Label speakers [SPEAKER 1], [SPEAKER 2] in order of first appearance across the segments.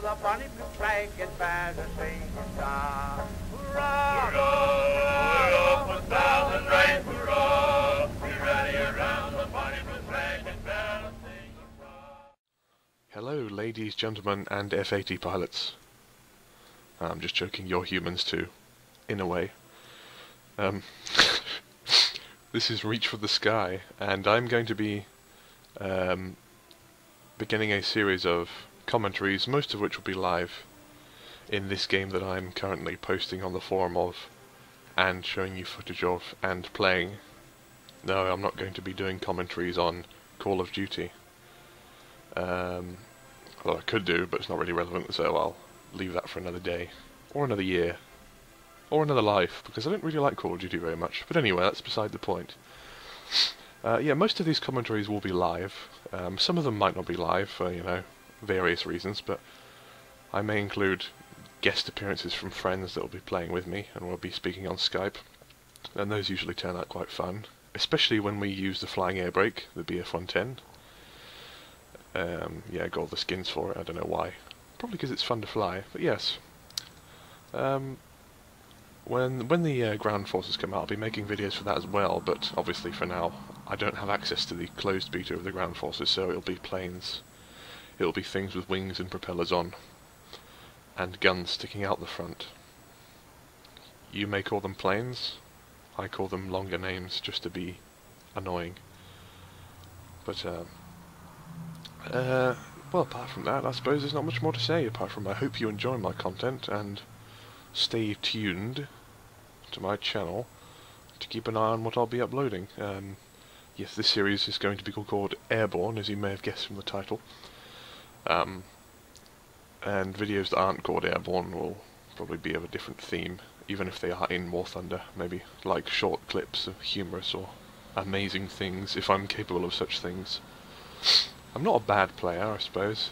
[SPEAKER 1] bonny blue flag and bears a singing star. Hurrah!
[SPEAKER 2] Hurrah, with bells and rain, hurrah! Be ready around the bonny blue flag and singing star.
[SPEAKER 3] Hello, ladies, gentlemen, and F-80 pilots. I'm just joking, you're humans too, in a way. Um, this is Reach for the Sky, and I'm going to be um, beginning a series of commentaries, most of which will be live, in this game that I'm currently posting on the forum of, and showing you footage of, and playing. No, I'm not going to be doing commentaries on Call of Duty. Um, well, I could do, but it's not really relevant, so I'll leave that for another day, or another year, or another life, because I don't really like Call of Duty very much. But anyway, that's beside the point. Uh, yeah, most of these commentaries will be live. Um, some of them might not be live for, you know, various reasons, but I may include guest appearances from friends that will be playing with me, and we'll be speaking on Skype. And those usually turn out quite fun, especially when we use the flying air brake, the BF-110. Um, yeah, I got all the skins for it, I don't know why. Probably because it's fun to fly, but yes. Um, when when the uh, ground forces come out, I'll be making videos for that as well, but obviously for now, I don't have access to the closed beta of the ground forces, so it'll be planes. It'll be things with wings and propellers on, and guns sticking out the front. You may call them planes, I call them longer names just to be annoying. But, uh, uh, well, apart from that, I suppose there's not much more to say, apart from I hope you enjoy my content, and stay tuned to my channel to keep an eye on what I'll be uploading. Um, yes, this series is going to be called Airborne, as you may have guessed from the title. Um, and videos that aren't called Airborne will probably be of a different theme, even if they are in War Thunder, maybe like short clips of humorous or amazing things, if I'm capable of such things. I'm not a bad player, I suppose.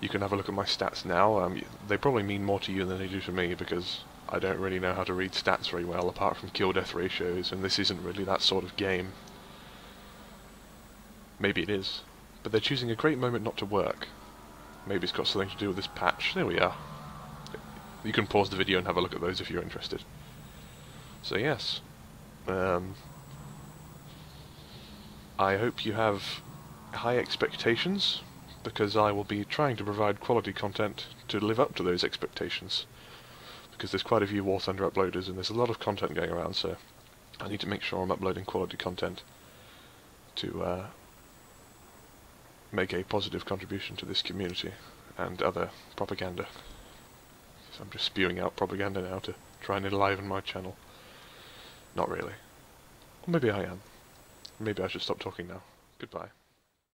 [SPEAKER 3] You can have a look at my stats now. Um, they probably mean more to you than they do to me, because I don't really know how to read stats very well, apart from kill-death ratios, and this isn't really that sort of game. Maybe it is. But they're choosing a great moment not to work. Maybe it's got something to do with this patch. There we are. You can pause the video and have a look at those if you're interested. So yes. Um, I hope you have high expectations, because I will be trying to provide quality content to live up to those expectations. Because there's quite a few War Thunder uploaders and there's a lot of content going around, so I need to make sure I'm uploading quality content to uh, make a positive contribution to this community and other propaganda. So I'm just spewing out propaganda now to try and enliven my channel. Not really. Or maybe I am. Maybe I should stop talking now. Goodbye.